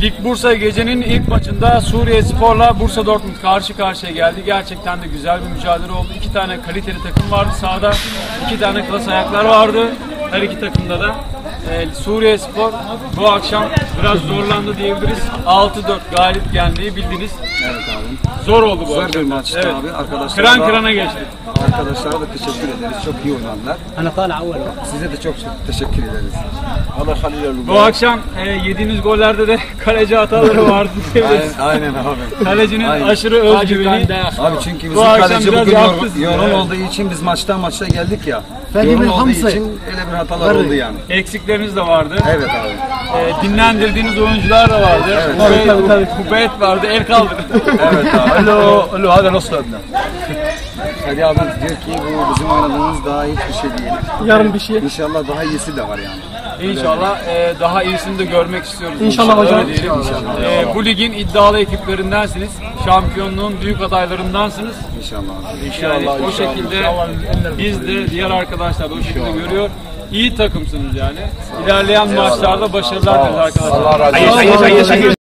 Lig Bursa gecenin ilk maçında Suriye Spor'la Bursa Dortmund karşı karşıya geldi. Gerçekten de güzel bir mücadele oldu. İki tane kaliteli takım vardı sahada. iki tane klas ayaklar vardı. Her iki takımda da Ee, Suriye Spor bu akşam biraz zorlandı diyebiliriz. 6-4 galip gelmeyi bildiniz. Evet abi. Zor oldu bu Zor akşam. bir maçtı Evet. abi. Arkadaşlar Kıran da- kırana geçti. Arkadaşlara da teşekkür ederiz. Çok iyi oynadılar. انا طالع اول Size de çok çok teşekkür ederiz. Bu akşam e, yediğimiz gollerde de kaleci hataları vardı diyebiliriz. Aynen, aynen abi. Kalecinin Aynen. aşırı özgüveni. Abi çünkü bizim Bu akşam kaleci biraz bugün yaktı yor- sizi, yorgun evet. olduğu için biz maçtan maçta geldik ya. Yoğun Felimin olduğu için öyle bir hatalar oldu yani. Eksikleriniz de vardı. Evet abi. Ee, dinlendirdiğiniz oyuncular da vardı. Evet. Şey, tabii. Kubet vardı. El kaldırdı. Evet abi. Lo, lo, hadi nasıl Hadi abi diyor ki bu bizim oynadığımız daha iyi bir şey değil. Yarın bir şey. İnşallah daha iyisi de var yani. İnşallah e, daha iyisini de görmek istiyoruz. İnşallah hocam. Diyelim. İnşallah. E, bu ligin iddialı ekiplerindersiniz. Şampiyonluğun büyük adaylarındansınız. İnşallah. Abi. İnşallah. O şekilde inşallah. biz de diğer arkadaşlar da o şekilde görüyor. İyi takımsınız yani. İlerleyen maçlarda başarılar dileriz arkadaşlar. Allah razı olsun.